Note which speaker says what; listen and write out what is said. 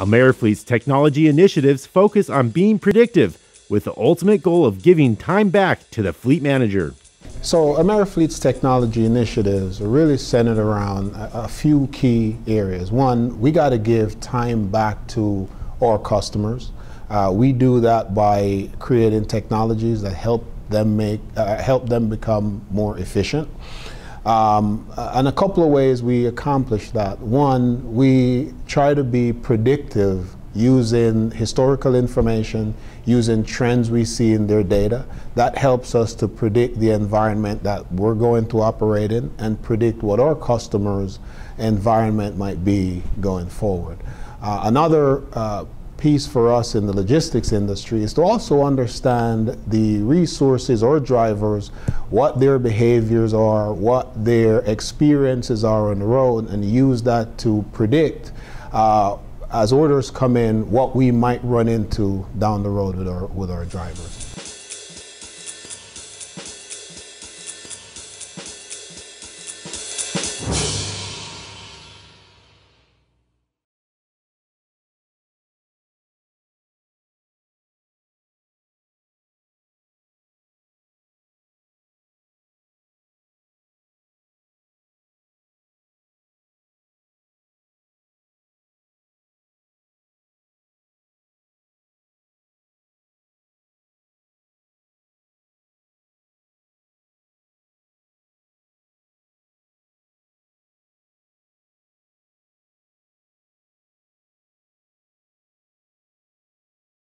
Speaker 1: Amerifleet's technology initiatives focus on being predictive with the ultimate goal of giving time back to the fleet manager.
Speaker 2: So Amerifleet's technology initiatives are really centered around a, a few key areas. One, we got to give time back to our customers. Uh, we do that by creating technologies that help them make uh, help them become more efficient. Um, and a couple of ways we accomplish that. One, we try to be predictive using historical information, using trends we see in their data. That helps us to predict the environment that we're going to operate in and predict what our customers' environment might be going forward. Uh, another uh, piece for us in the logistics industry is to also understand the resources or drivers, what their behaviors are, what their experiences are on the road, and use that to predict uh, as orders come in what we might run into down the road with our, with our drivers.